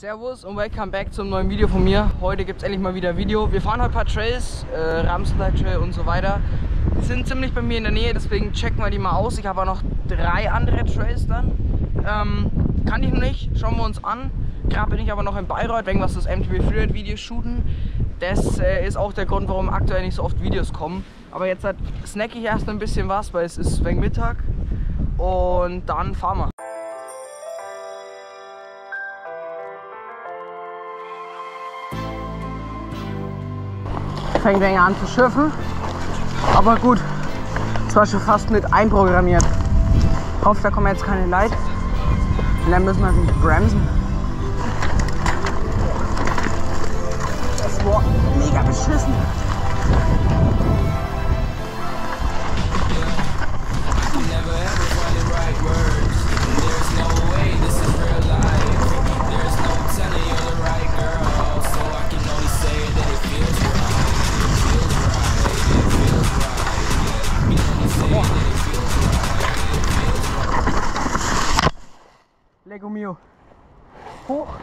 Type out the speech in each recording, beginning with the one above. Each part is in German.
Servus und welcome back zum neuen Video von mir. Heute gibt es endlich mal wieder ein Video. Wir fahren heute ein paar Trails, äh, Ramsler Trail und so weiter. Die sind ziemlich bei mir in der Nähe, deswegen checken wir die mal aus. Ich habe auch noch drei andere Trails dann. Ähm, kann ich noch nicht, schauen wir uns an. Gerade bin ich aber noch in Bayreuth, wegen was das MTB Freeride Video shooten. Das äh, ist auch der Grund, warum aktuell nicht so oft Videos kommen. Aber jetzt halt snack ich erst ein bisschen was, weil es ist wegen Mittag. Und dann fahren wir. Fängt länger an zu schiffen. Aber gut, es war schon fast mit einprogrammiert. Ich hoffe, da kommen jetzt keine Leid. Und dann müssen wir nicht bremsen. Das war mega beschissen. эпох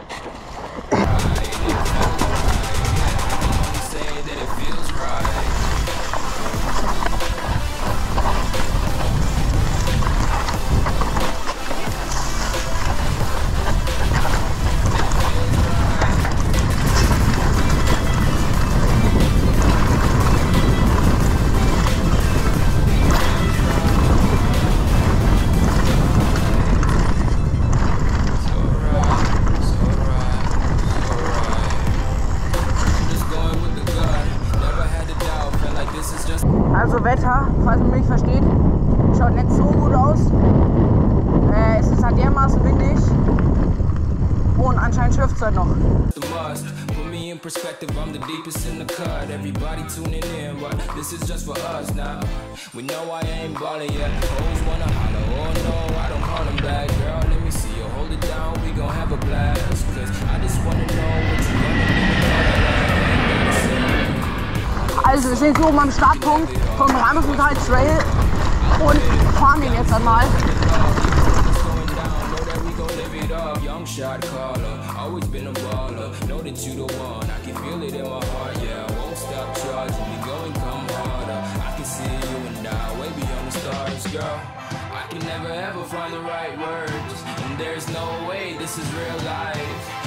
Also Wetter, falls man mich versteht, schaut nicht so gut aus. Äh, es ist halt dermaßen windig und anscheinend schifft es halt noch. in perspective, I'm the deepest in the cut. Everybody tuning in, but this is just for us now. We know I ain't ballin' yet. Always wanna holler, oh no, I don't call them back. Girl, let me see you hold it down, we gon' have a blast. Cause I just wanna know what you gonna do. Also wir sind hier oben am Startpunkt vom Rampental Trail und fahren den jetzt einmal. I can never ever find the right words And there's no way this is real life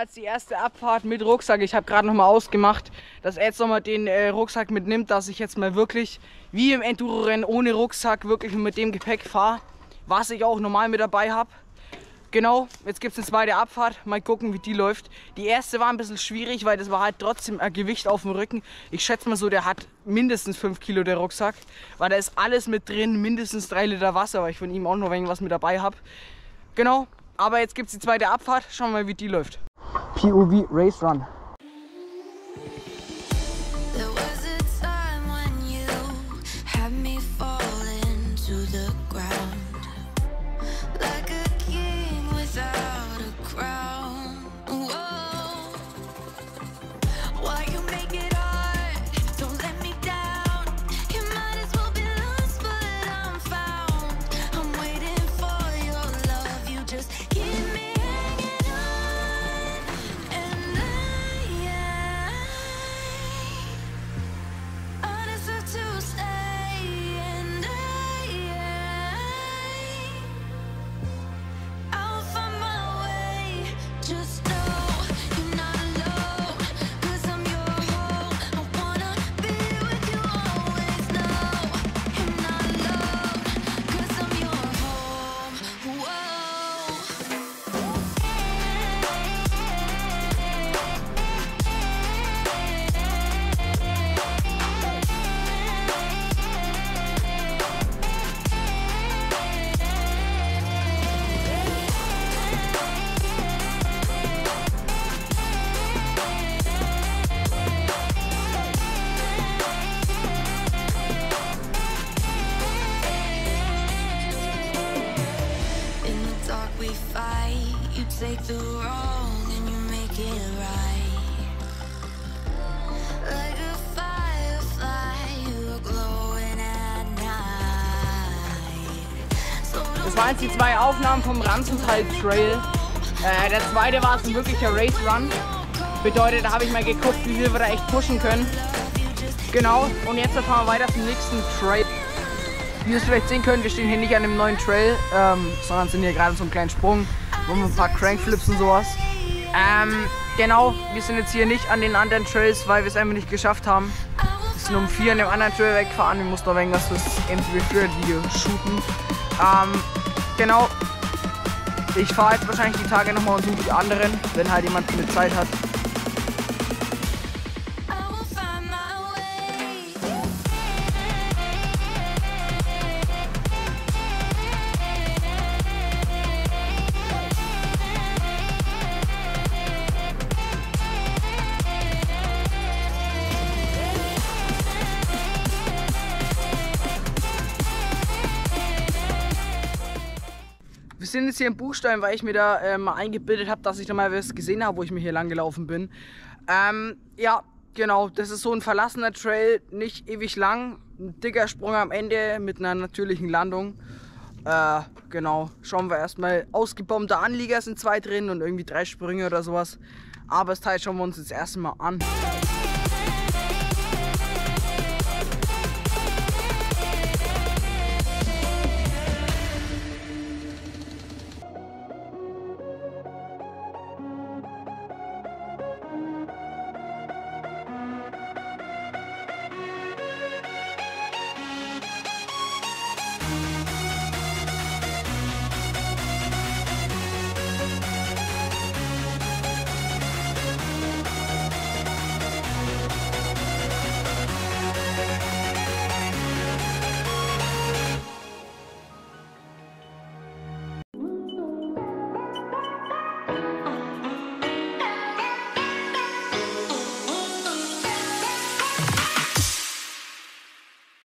War jetzt die erste Abfahrt mit Rucksack. Ich habe gerade noch mal ausgemacht, dass er jetzt noch mal den äh, Rucksack mitnimmt, dass ich jetzt mal wirklich wie im Enduro-Rennen ohne Rucksack wirklich mit dem Gepäck fahre, was ich auch normal mit dabei habe. Genau, jetzt gibt es eine zweite Abfahrt. Mal gucken, wie die läuft. Die erste war ein bisschen schwierig, weil das war halt trotzdem ein Gewicht auf dem Rücken. Ich schätze mal so, der hat mindestens 5 Kilo, der Rucksack. Weil da ist alles mit drin, mindestens 3 Liter Wasser, weil ich von ihm auch noch irgendwas mit dabei habe. Genau, aber jetzt gibt es die zweite Abfahrt. Schauen wir mal, wie die läuft. POV Race Run. Waren jetzt die zwei Aufnahmen vom Ranzental Trail. Äh, der zweite war es ein wirklicher Race Run. Bedeutet, da habe ich mal geguckt, wie viel wir da echt pushen können. Genau, und jetzt fahren wir weiter zum nächsten Trail. Wie ihr es vielleicht sehen könnt, wir stehen hier nicht an dem neuen Trail, ähm, sondern sind hier gerade so einen kleinen Sprung, wo wir ein paar Crankflips und sowas. Ähm, genau, wir sind jetzt hier nicht an den anderen Trails, weil wir es einfach nicht geschafft haben. Wir sind um vier an dem anderen Trail weggefahren. Wir mussten noch irgendwas fürs MTV Free Video shooten. Ähm, genau. Ich fahre jetzt wahrscheinlich die Tage nochmal und suche die anderen, wenn halt jemand mit Zeit hat. Sind jetzt hier im Buchstein, weil ich mir da äh, mal eingebildet habe, dass ich da mal was gesehen habe, wo ich mir hier lang gelaufen bin. Ähm, ja, genau, das ist so ein verlassener Trail, nicht ewig lang. Ein dicker Sprung am Ende mit einer natürlichen Landung. Äh, genau, schauen wir erstmal. Ausgebombte Anlieger sind zwei drin und irgendwie drei Sprünge oder sowas. Aber das Teil schauen wir uns jetzt erstmal an.